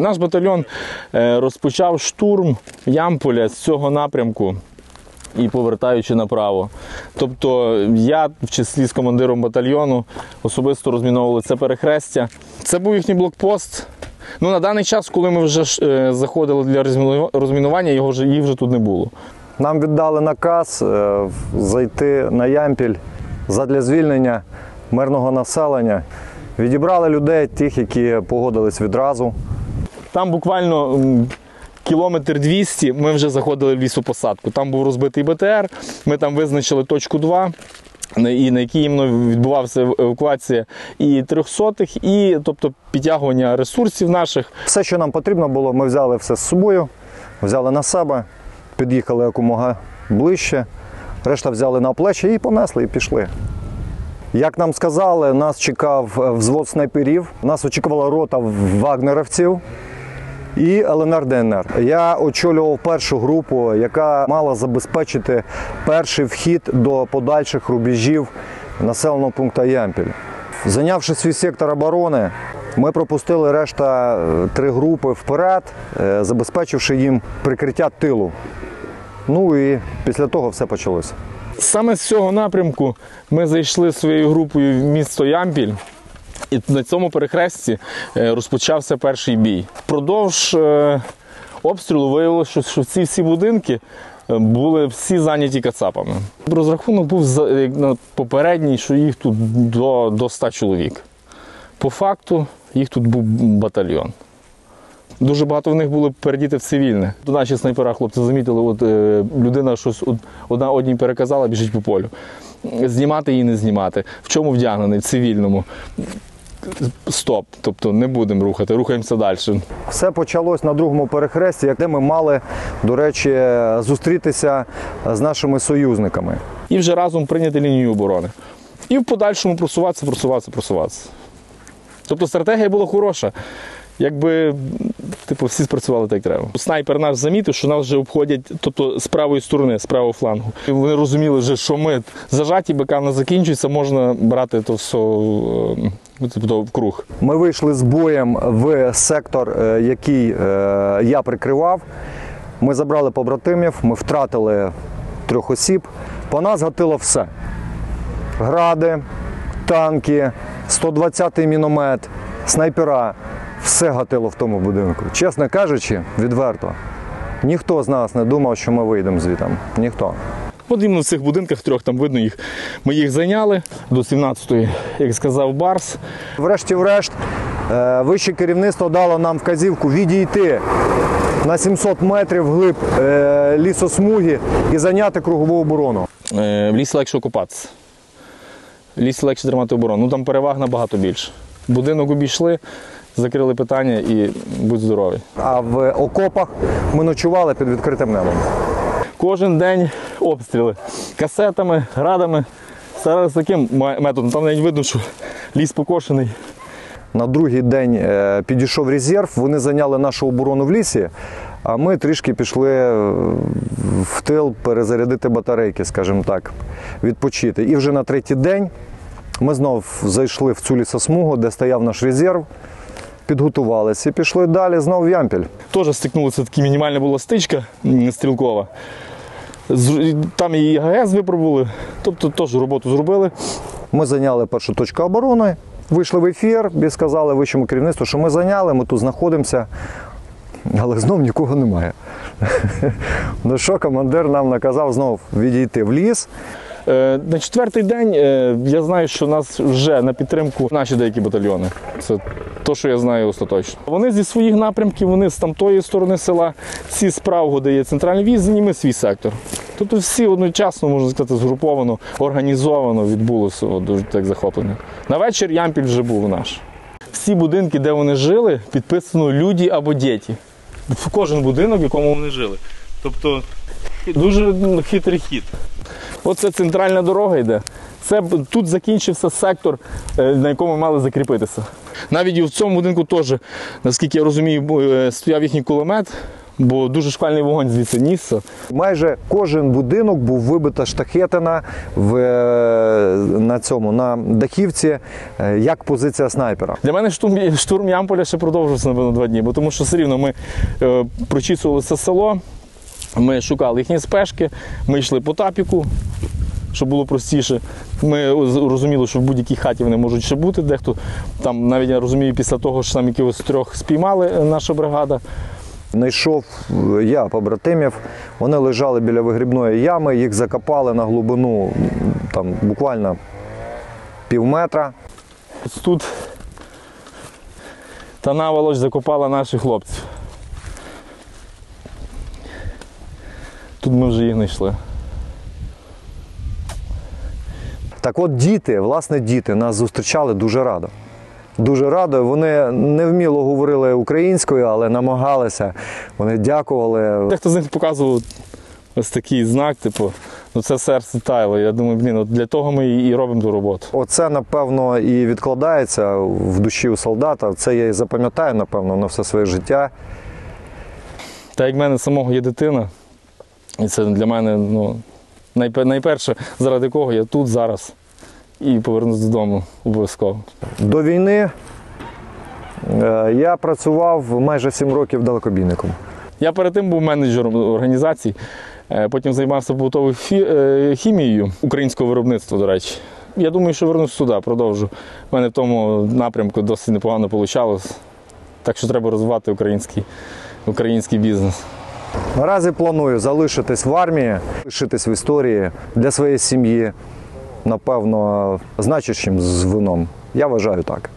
Наш батальйон е, розпочав штурм Ямполя з цього напрямку і повертаючи направо. Тобто я в числі з командиром батальйону особисто розміновували це перехрестя. Це був їхній блокпост. Ну, на даний час, коли ми вже е, заходили для розмінування, його вже, їх вже тут не було. Нам віддали наказ е, зайти на Ямпіль задля звільнення мирного населення. Відібрали людей, тих, які погодились відразу. Там буквально кілометр 200 ми вже заходили в лісопосадку. Там був розбитий БТР, ми там визначили точку 2. на- І на якій відбувався евакуація і трьохсотих, і тобто підтягування ресурсів наших. Все, що нам потрібно було, ми взяли все з собою, взяли на себе, під'їхали якомога ближче, решта взяли на плечі і понесли, і пішли. Як нам сказали, нас чекав е, взвод снайперів, нас очікувала рота вагнеровців і ЛНР ДНР. Я очолював першу групу, яка мала забезпечити перший вхід до подальших рубежів населеного пункту Ямпіль. Зайнявши свій сектор оборони, ми пропустили решта е, три групи вперед, е, забезпечивши їм прикриття тилу. Ну і після того все почалося. Саме з цього напрямку ми зайшли своєю групою в місто Ямпіль. І на цьому перехресті е, розпочався перший бій. Впродовж е, обстрілу виявилося, що, ці всі будинки е, були всі зайняті кацапами. Розрахунок був попередній, що їх тут до, до 100 чоловік. По факту їх тут був батальйон. Дуже багато в них було передіти в цивільне. То наші снайпера хлопці замітили, от е, людина щось од- одна одній переказала, біжить по полю. Знімати її не знімати. В чому вдягнений? В цивільному. Стоп. Тобто не будемо рухати, рухаємося далі. Все почалось на другому перехресті, де ми мали, до речі, зустрітися з нашими союзниками. І вже разом прийняти лінію оборони. І в подальшому просуватися, просуватися, просуватися. Тобто стратегія була хороша. Якби типу, всі спрацювали так треба. Снайпер наш замітив, що нас вже обходять, тобто з правої сторони, з правого флангу. І вони розуміли, вже, що ми зажаті, БК не закінчується, можна брати то все е, тобто, в круг. Ми вийшли з боєм в сектор, е, який е, я прикривав. Ми забрали побратимів, ми втратили трьох осіб. По нас гатило все: гради, танки, 120-й міномет, снайпера. Все гатило в тому будинку. Чесно кажучи, відверто. Ніхто з нас не думав, що ми вийдемо звідти. Ніхто. От іменно в цих будинках трьох там видно їх. Ми їх зайняли до 17-ї, як сказав Барс. Врешті-врешт, е, вище керівництво дало нам вказівку відійти на 700 метрів вглиб е, лісосмуги і зайняти кругову оборону. Е, В лісі легше окупатися. В лісі легше тримати оборону. Ну там переваг набагато більше. Будинок обійшли, закрили питання і будь здоровий. А в окопах ми ночували під відкритим небом. Кожен день обстріли касетами, градами. Старалися таким методом. Там навіть видно, що ліс покошений. На другий день е, підійшов резерв, вони зайняли нашу оборону в лісі, а ми трішки пішли е, в тил перезарядити батарейки, скажімо так, відпочити. І вже на третій день ми знов зайшли в цю лісосмугу, де стояв наш резерв, підготувалися і пішли далі знов в Ямпіль. Теж стикнулася така мінімальна була стичка стрілкова. Там і ГГС випробували, тобто теж роботу зробили. Ми зайняли першу точку оборони, вийшли в ефір і сказали вищому керівництву, що ми зайняли, ми тут знаходимося, але знов нікого немає. Ну що, командир нам наказав знов відійти в ліс. Е, На четвертий день е, я знаю, що нас вже на підтримку наші деякі батальйони. Це те, що я знаю остаточно. Вони зі своїх напрямків, вони з тамтої сторони села, ці з правого, де є центральний відстані, ми свій сектор. Тобто всі одночасно, можна сказати, згруповано, організовано відбулося дуже так захоплення. На вечір Ямпіль вже був наш. Всі будинки, де вони жили, підписано люди або діти. В кожен будинок, в якому вони жили. Тобто дуже хитрий хід. Оце центральна дорога йде. Це тут закінчився сектор, е, на якому мали закріпитися. Навіть і в цьому будинку теж, наскільки я розумію, е, стояв їхній кулемет. бо дуже шквальний вогонь звідси нісся. Майже кожен будинок був вибита штахетина в, е, на цьому на дахівці як позиція снайпера. Для мене штурм, штурм Ямполя ще продовжився напевно два дні, бо тому що все рівно ми е, прочісували це село, ми шукали їхні спешки, ми йшли по тапіку, щоб було простіше. Ми розуміли, що в будь-якій хаті вони можуть ще бути. Дехто там навіть я розумію, після того, що там якихось трьох спіймали е, наша бригада. Знайшов е, я побратимів. Вони лежали біля вигрібної ями, їх закопали на глибину там буквально пів метра. Ось тут та наволоч закопала наших хлопців. Тут ми вже їх знайшли. Так от діти, власне, діти нас зустрічали дуже радо. Дуже радо. Вони невміло говорили українською, але намагалися. Вони дякували. Дехто з них показував ось такий знак, типу, ну це серце тайло. Я думаю, блін, от для того ми і робимо ту роботу. Оце, напевно, і відкладається в душі у солдата. Це я і запам'ятаю, напевно, на все своє життя. Та як в мене самого є дитина, і це для мене ну, найперше, заради кого я тут зараз і повернусь додому обов'язково. До війни е, я працював майже 7 років далекобійником. Я перед тим був менеджером організацій, е, потім займався побутовою е, хімією українського виробництва, до речі. Я думаю, що вернусь сюди, продовжу. У мене в тому напрямку досить непогано вийшло. Так що треба розвивати український, український бізнес. Наразі планую залишитись в армії, лишитись в історії для своєї сім'ї, напевно, значущим звином. Я вважаю так.